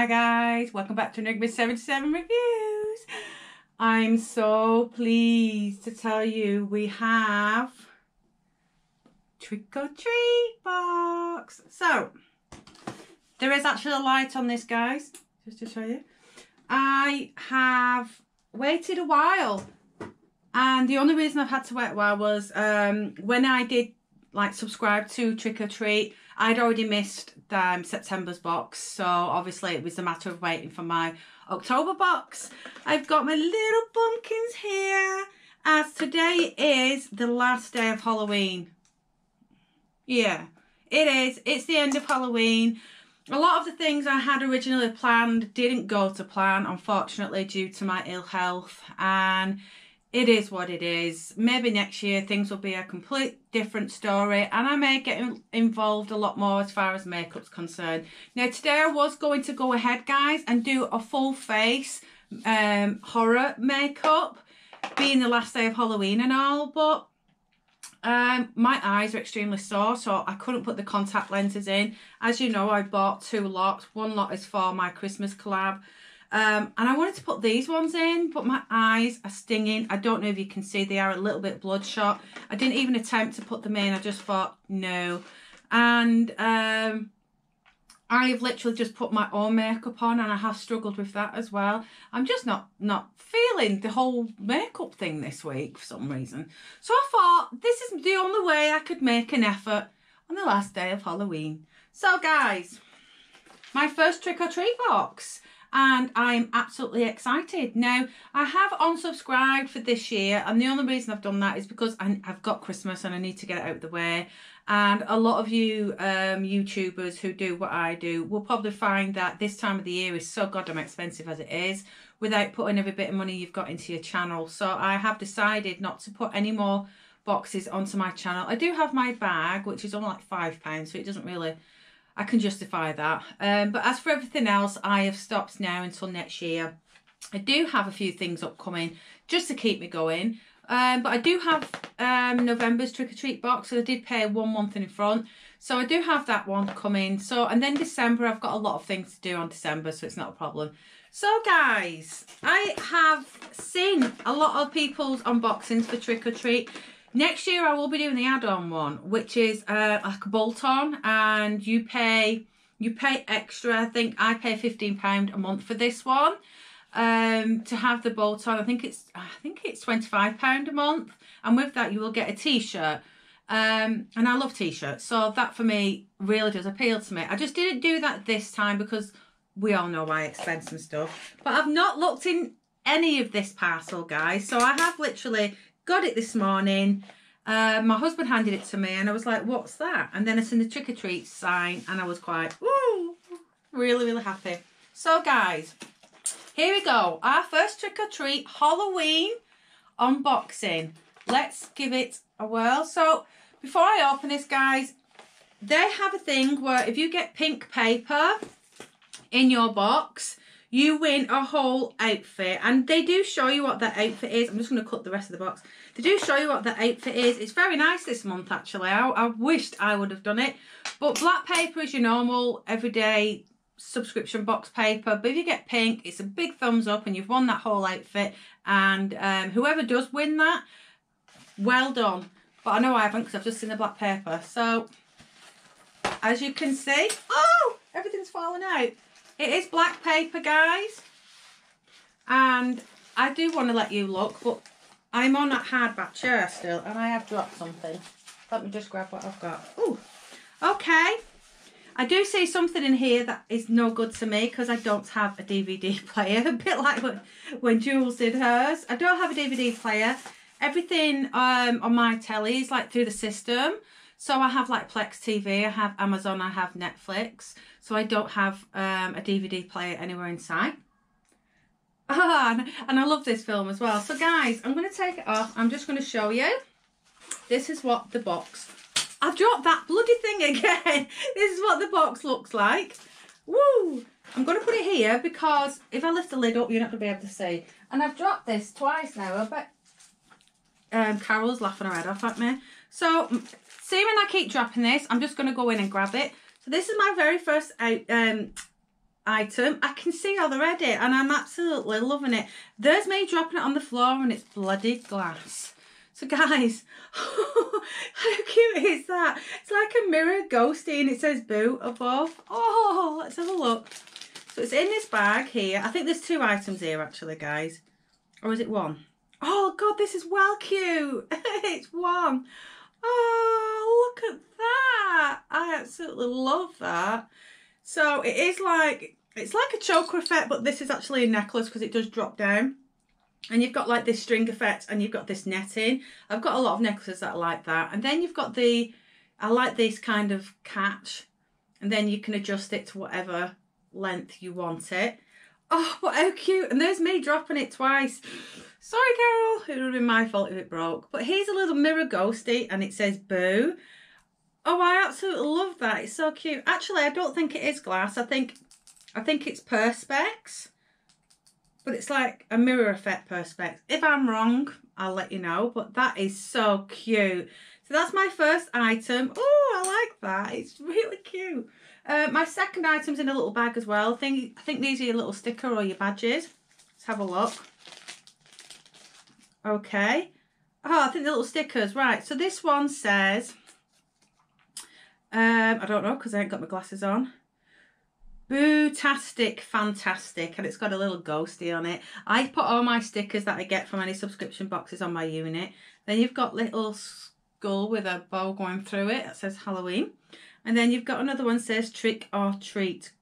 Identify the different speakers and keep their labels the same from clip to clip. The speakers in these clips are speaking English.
Speaker 1: Hi guys, welcome back to Enigma 77 Reviews. I'm so pleased to tell you we have Trick or Treat box. So, there is actually a light on this guys, just to show you. I have waited a while and the only reason I've had to wait a while was um, when I did like subscribe to Trick or Treat, I'd already missed um, September's box, so obviously it was a matter of waiting for my October box. I've got my little pumpkins here, as today is the last day of Halloween. Yeah, it is. It's the end of Halloween. A lot of the things I had originally planned didn't go to plan, unfortunately, due to my ill health, and it is what it is. Maybe next year things will be a complete different story and I may get involved a lot more as far as makeup's concerned. Now today I was going to go ahead guys and do a full face um, horror makeup being the last day of Halloween and all but um, my eyes are extremely sore so I couldn't put the contact lenses in. As you know I bought two lots. One lot is for my Christmas collab um, and I wanted to put these ones in, but my eyes are stinging. I don't know if you can see, they are a little bit bloodshot. I didn't even attempt to put them in. I just thought, no. And um, I've literally just put my own makeup on and I have struggled with that as well. I'm just not, not feeling the whole makeup thing this week for some reason. So I thought this is the only way I could make an effort on the last day of Halloween. So guys, my first trick or treat box and I'm absolutely excited. Now, I have unsubscribed for this year and the only reason I've done that is because I, have got Christmas and I need to get it out of the way. And a lot of you um, YouTubers who do what I do will probably find that this time of the year is so goddamn expensive as it is without putting every bit of money you've got into your channel. So I have decided not to put any more boxes onto my channel. I do have my bag, which is only like £5, so it doesn't really I can justify that. Um, but as for everything else, I have stopped now until next year. I do have a few things upcoming just to keep me going. Um, but I do have um, November's Trick or Treat box, so I did pay one month in front. So I do have that one coming. So and then December, I've got a lot of things to do on December, so it's not a problem. So guys, I have seen a lot of people's unboxings for Trick or Treat. Next year I will be doing the add-on one, which is uh, like a bolt-on and you pay you pay extra. I think I pay £15 a month for this one um, to have the bolt-on. I think it's I think it's £25 a month. And with that you will get a t-shirt. Um, and I love t-shirts. So that for me really does appeal to me. I just didn't do that this time because we all know why expensive stuff. But I've not looked in any of this parcel, guys. So I have literally got it this morning. Uh, my husband handed it to me and I was like, what's that? And then I seen the trick or treat sign and I was quite, ooh, really, really happy. So guys, here we go. Our first trick or treat Halloween unboxing. Let's give it a whirl. So before I open this, guys, they have a thing where if you get pink paper in your box, you win a whole outfit. And they do show you what that outfit is. I'm just going to cut the rest of the box. They do show you what the outfit is. It's very nice this month, actually. I, I wished I would have done it. But black paper is your normal, everyday subscription box paper. But if you get pink, it's a big thumbs up and you've won that whole outfit. And um, whoever does win that, well done. But I know I haven't because I've just seen the black paper. So, as you can see, oh, everything's falling out. It is black paper, guys. And I do want to let you look, but I'm on a hardback chair still, and I have dropped something. Let me just grab what I've got. Oh, okay. I do see something in here that is no good to me because I don't have a DVD player. A bit like when, when Jules did hers. I don't have a DVD player. Everything um, on my telly is like through the system. So I have like Plex TV, I have Amazon, I have Netflix. So I don't have um, a DVD player anywhere in sight. Ah, and I love this film as well. So guys, I'm going to take it off. I'm just going to show you. This is what the box... I've dropped that bloody thing again. this is what the box looks like. Woo! I'm going to put it here because if I lift the lid up, you're not going to be able to see. And I've dropped this twice now. I bet um, Carol's laughing her head off at me. So See when I keep dropping this, I'm just going to go in and grab it. So this is my very first um, item. I can see already and I'm absolutely loving it. There's me dropping it on the floor and it's bloody glass. So guys, how cute is that? It's like a mirror ghosty and it says boo above. Oh, let's have a look. So it's in this bag here. I think there's two items here actually, guys. Or is it one? Oh God, this is well cute. it's one. Oh, look at that. I absolutely love that. So it is like, it's like a choker effect, but this is actually a necklace because it does drop down. And you've got like this string effect and you've got this netting. I've got a lot of necklaces that are like that. And then you've got the, I like this kind of catch. And then you can adjust it to whatever length you want it. Oh, what how cute. And there's me dropping it twice. Sorry, Carol. It would have been my fault if it broke. But here's a little mirror ghosty and it says boo. Oh, I absolutely love that. It's so cute. Actually, I don't think it is glass. I think I think it's perspex. But it's like a mirror effect perspex. If I'm wrong, I'll let you know. But that is so cute. So that's my first item. Oh, I like that. It's really cute. Uh, my second item's in a little bag as well. I think, I think these are your little sticker or your badges. Let's have a look. Okay. Oh, I think the little stickers. Right, so this one says... Um, I don't know because I ain't got my glasses on. Bootastic Fantastic and it's got a little ghosty on it. I put all my stickers that I get from any subscription boxes on my unit. Then you've got little skull with a bow going through it that says Halloween. And then you've got another one says trick or treat.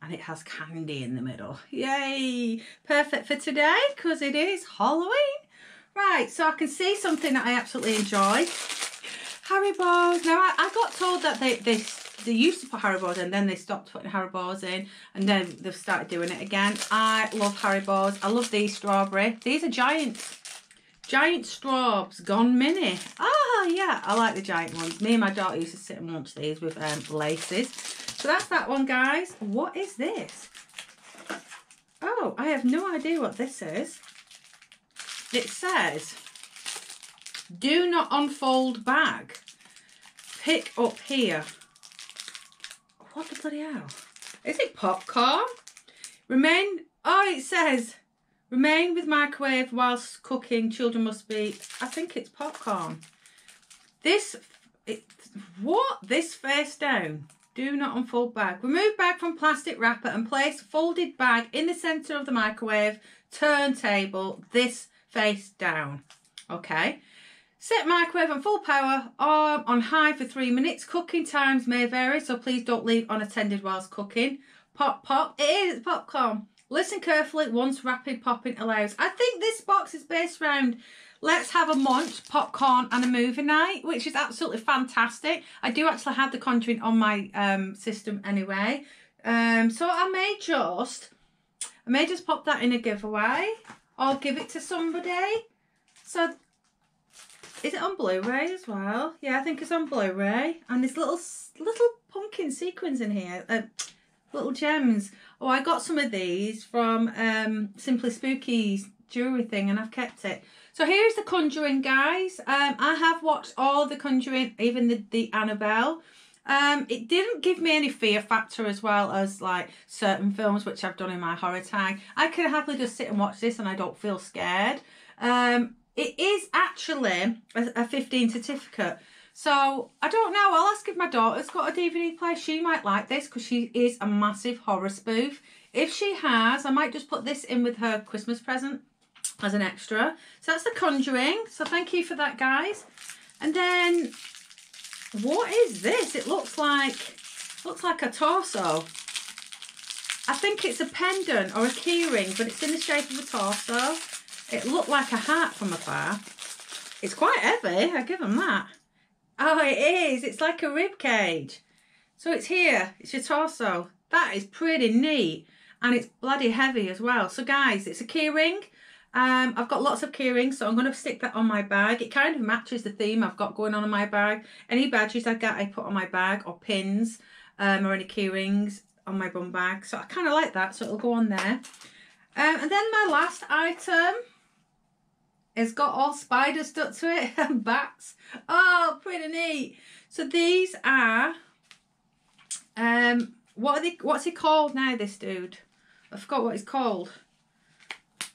Speaker 1: And it has candy in the middle. Yay! Perfect for today because it is Halloween. Right, so I can see something that I absolutely enjoy. Haribos. Now, I, I got told that they, they, they used to put Haribos in, then they stopped putting Haribos in, and then they've started doing it again. I love Haribos. I love these strawberry. These are giants. Giant Strawbs Gone Mini. Ah, yeah, I like the giant ones. Me and my daughter used to sit and munch these with um, laces. So that's that one, guys. What is this? Oh, I have no idea what this is. It says, do not unfold bag. Pick up here. What the bloody hell? Is it popcorn? Remain, oh, it says, Remain with microwave whilst cooking. Children must be, I think it's popcorn. This, it, what? This face down. Do not unfold bag. Remove bag from plastic wrapper and place folded bag in the centre of the microwave turntable, this face down. Okay. Set microwave on full power or on high for three minutes. Cooking times may vary, so please don't leave unattended whilst cooking. Pop, pop. It is popcorn. Listen carefully once rapid popping allows. I think this box is based around let's have a munch, popcorn and a movie night, which is absolutely fantastic. I do actually have the Conjuring on my um, system anyway. Um, so I may just, I may just pop that in a giveaway or give it to somebody. So is it on Blu-ray as well? Yeah, I think it's on Blu-ray. And there's little little pumpkin sequins in here. Uh, little gems. Oh, I got some of these from um, Simply Spooky's jewellery thing and I've kept it. So here's The Conjuring, guys. Um, I have watched all The Conjuring, even the, the Annabelle. Um, it didn't give me any fear factor as well as like certain films which I've done in my horror tag. I could happily just sit and watch this and I don't feel scared. Um, it is actually a, a 15 certificate. So I don't know. I'll ask if my daughter's got a DVD player. She might like this because she is a massive horror spoof. If she has, I might just put this in with her Christmas present as an extra. So that's The Conjuring. So thank you for that, guys. And then, what is this? It looks like, looks like a torso. I think it's a pendant or a keyring, but it's in the shape of a torso. It looked like a hat from afar. It's quite heavy, I give them that. Oh, it is. It's like a rib cage. So it's here. It's your torso. That is pretty neat. And it's bloody heavy as well. So guys, it's a keyring. Um, I've got lots of keyrings, so I'm going to stick that on my bag. It kind of matches the theme I've got going on in my bag. Any badges I get, I put on my bag, or pins, um, or any keyrings on my bum bag. So I kind of like that, so it'll go on there. Um, and then my last item it's got all spiders stuck to it and bats. Oh, pretty neat. So these are um, what are they? What's he called now? This dude, I forgot what he's called.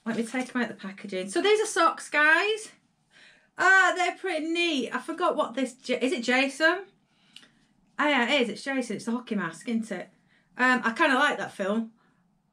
Speaker 1: Let me take him out the packaging. So these are socks, guys. Ah, they're pretty neat. I forgot what this is. It Jason? Oh yeah, it is. It's Jason. It's the hockey mask, isn't it? Um, I kind of like that film.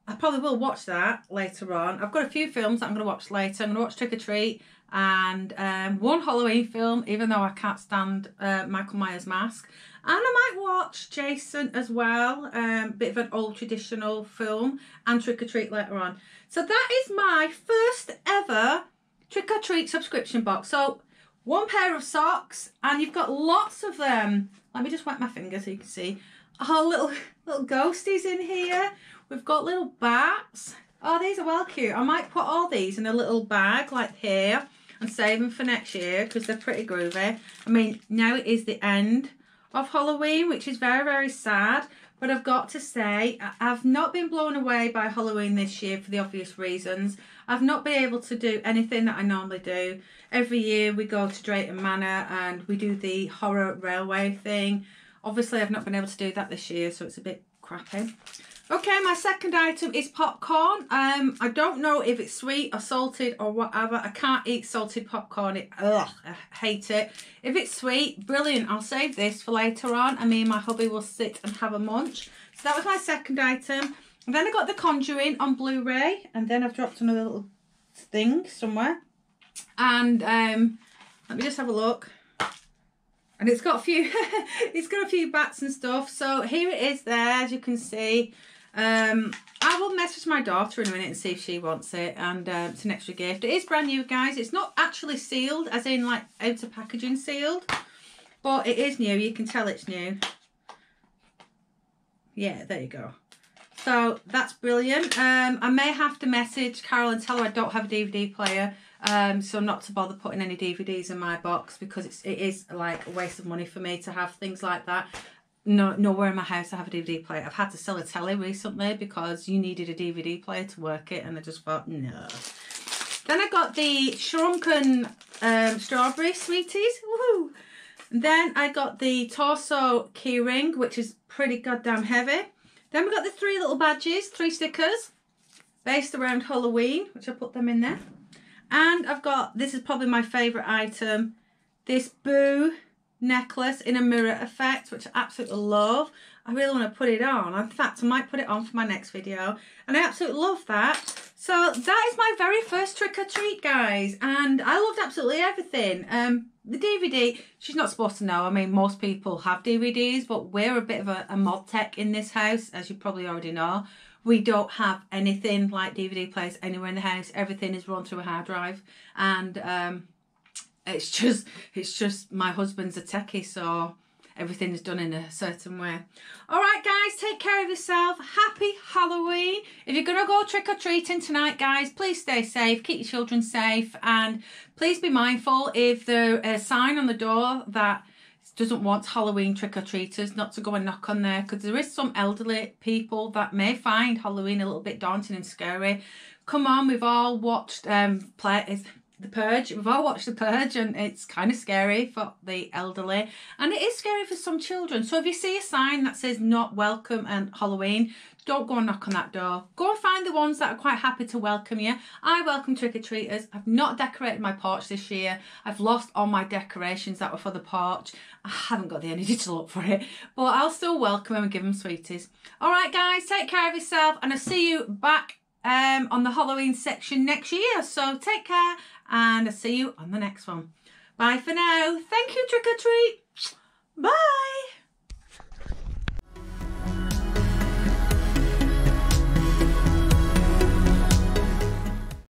Speaker 1: I probably will watch that later on. I've got a few films that I'm going to watch later. I'm going to watch Trick or Treat and um, one Halloween film, even though I can't stand uh, Michael Myers' mask. And I might watch Jason as well, um, bit of an old traditional film, and Trick or Treat later on. So that is my first ever Trick or Treat subscription box. So one pair of socks, and you've got lots of them. Let me just wipe my finger so you can see. Oh, little little ghosties in here. We've got little bats. Oh, these are well cute. I might put all these in a little bag like here and save them for next year because they're pretty groovy. I mean, now it is the end of Halloween, which is very, very sad. But I've got to say, I've not been blown away by Halloween this year for the obvious reasons. I've not been able to do anything that I normally do. Every year we go to Drayton Manor and we do the horror railway thing. Obviously, I've not been able to do that this year, so it's a bit crappy. Okay, my second item is popcorn. Um, I don't know if it's sweet or salted or whatever. I can't eat salted popcorn. It, ugh, I hate it. If it's sweet, brilliant. I'll save this for later on. I mean, my hubby will sit and have a munch. So that was my second item. And then I got The Conjuring on Blu-ray. And then I've dropped another little thing somewhere. And um, let me just have a look and it's got a few it's got a few bats and stuff so here it is there as you can see um, I will message my daughter in a minute and see if she wants it and uh, it's an extra gift. It is brand new guys. It's not actually sealed as in like outer packaging sealed but it is new. You can tell it's new. Yeah, there you go. So that's brilliant. Um, I may have to message Carol and tell her I don't have a DVD player um, so not to bother putting any DVDs in my box because it's, it is like a waste of money for me to have things like that no nowhere in my house I have a DVD player. I've had to sell a telly recently because you needed a DVD player to work it and I just thought no. Then I got the shrunken um, strawberry sweeties. Woohoo! Then I got the torso keyring, which is pretty goddamn heavy. Then we got the three little badges, three stickers, based around Halloween, which I put them in there. And I've got, this is probably my favourite item, this Boo necklace in a mirror effect, which I absolutely love. I really want to put it on. In fact, I might put it on for my next video. And I absolutely love that. So that is my very first trick or treat, guys. And I loved absolutely everything. Um, the DVD, she's not supposed to know. I mean, most people have DVDs, but we're a bit of a, a mod tech in this house, as you probably already know. We don't have anything like DVD players anywhere in the house. Everything is run through a hard drive. And um, it's just it's just my husband's a techie so everything is done in a certain way. All right guys take care of yourself. Happy halloween. If you're gonna go trick-or-treating tonight guys please stay safe keep your children safe and please be mindful if there's a sign on the door that doesn't want Halloween trick-or-treaters not to go and knock on there because there is some elderly people that may find Halloween a little bit daunting and scary. Come on, we've all watched um play the Purge. We've all watched The Purge and it's kind of scary for the elderly and it is scary for some children. So if you see a sign that says not welcome and Halloween, don't go and knock on that door. Go and find the ones that are quite happy to welcome you. I welcome trick-or-treaters. I've not decorated my porch this year. I've lost all my decorations that were for the porch. I haven't got the energy to look for it, but I'll still welcome them and give them sweeties. All right, guys, take care of yourself and I'll see you back um, on the Halloween section next year. So take care and I'll see you on the next one. Bye for now. Thank you, Trick or Treat. Bye.